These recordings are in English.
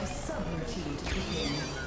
A subroutine to begin.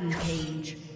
Rampage.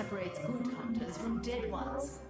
Dead good hunters from dead where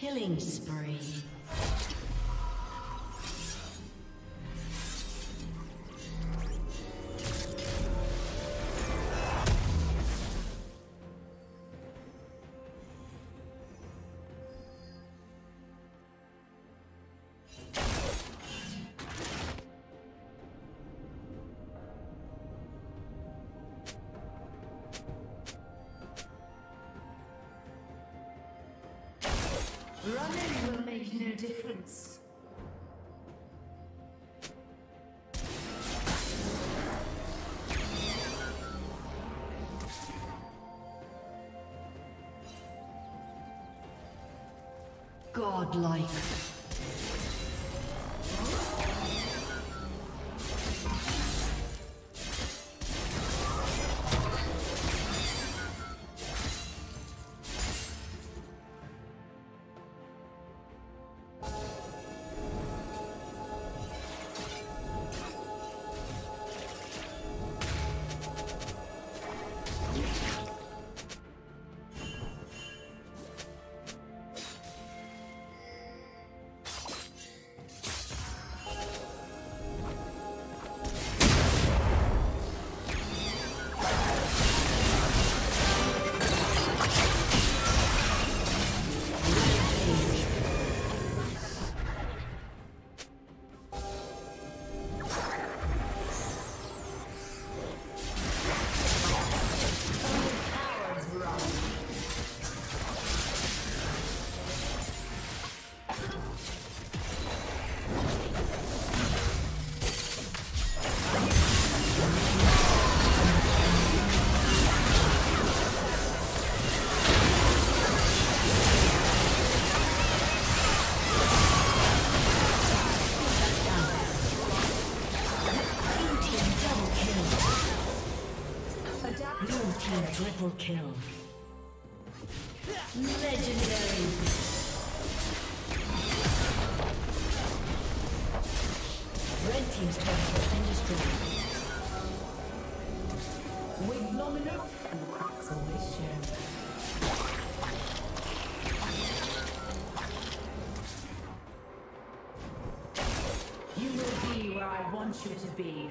Killing spree. Running will make no difference. Godlike. Triple kill. Legendary. Red Team's turret has been destroyed. With long enough, and the cracks always show. You will be where I want you to be.